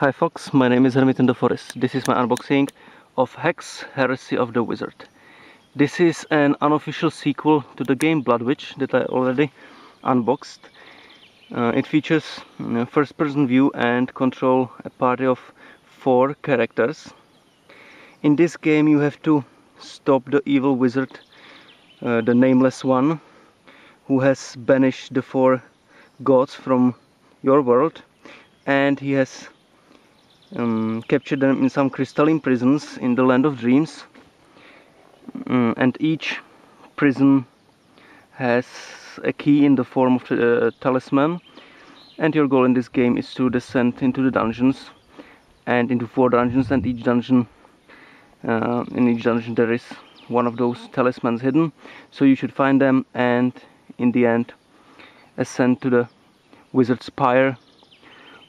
Hi folks, my name is Hermit in the Forest. This is my unboxing of Hexx Heresy of the Wizard. This is an unofficial sequel to the game Bloodwych that I already unboxed. Uh, it features uh, first person view and control a party of four characters. In this game you have to stop the evil wizard, uh, the nameless one, who has banished the four gods from your world and he has um, captured them in some crystalline prisons in the land of dreams. Um, and each prison has a key in the form of a uh, talisman. And your goal in this game is to descend into the dungeons and into four dungeons and each dungeon uh, in each dungeon there is one of those talismans hidden. So you should find them and in the end ascend to the wizard's pyre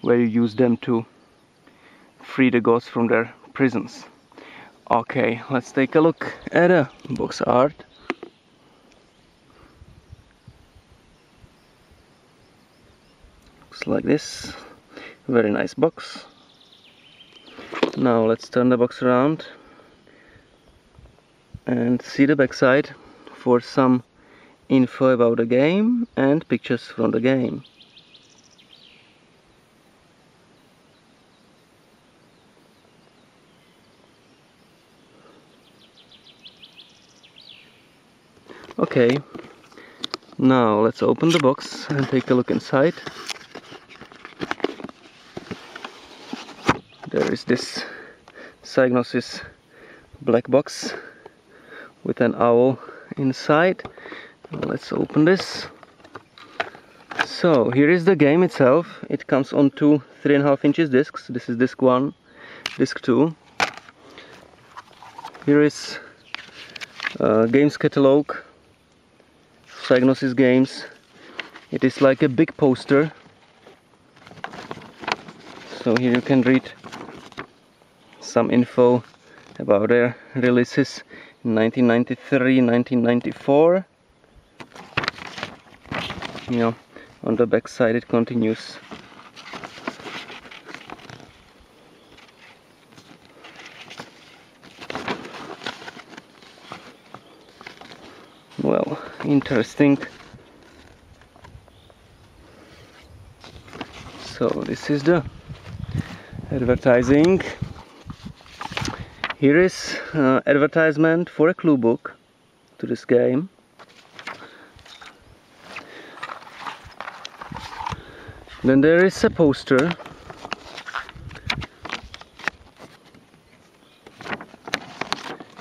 where you use them to free the ghosts from their prisons. Okay, let's take a look at the box art. Looks like this. Very nice box. Now let's turn the box around and see the backside for some info about the game and pictures from the game. Okay, now let's open the box and take a look inside. There is this Psygnosis black box with an owl inside. Let's open this. So here is the game itself. It comes on two three and a half inches discs. This is disc one, disc two. Here is games catalog Psygnosis games. It is like a big poster. So here you can read some info about their releases. In 1993 1994 you know on the back side it continues well interesting. So this is the advertising. Here is uh, advertisement for a clue book to this game. Then there is a poster.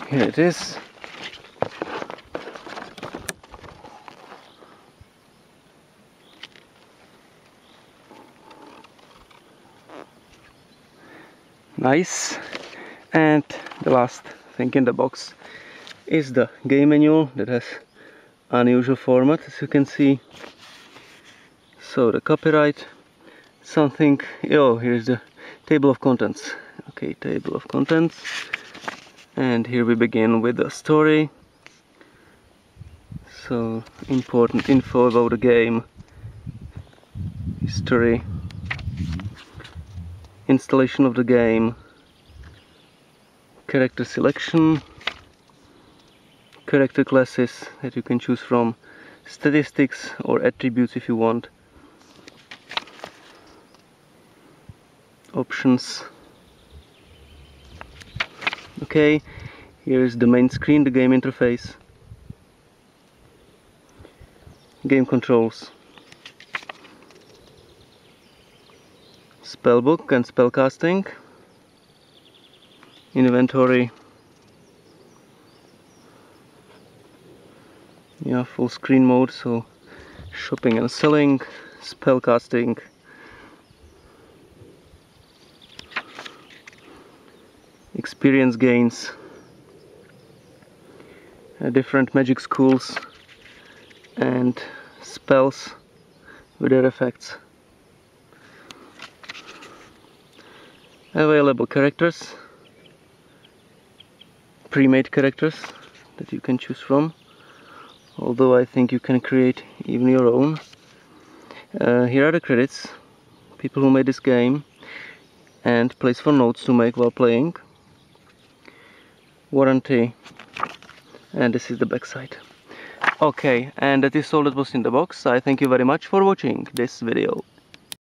Here it is nice. And the last thing in the box is the game manual that has unusual format as you can see. So the copyright something oh here's the table of contents. Okay table of contents. And here we begin with the story. So important info about the game. History installation of the game, character selection, character classes that you can choose from, statistics or attributes if you want, options. Okay, here is the main screen, the game interface, game controls. Spellbook and spellcasting. Inventory. Yeah full screen mode so shopping and selling spellcasting. Experience gains. Uh, different magic schools and spells with their effects available characters. Pre-made characters that you can choose from. Although I think you can create even your own. Uh, here are the credits. People who made this game and place for notes to make while playing. Warranty. And this is the back side okay and that is all that was in the box. I thank you very much for watching this video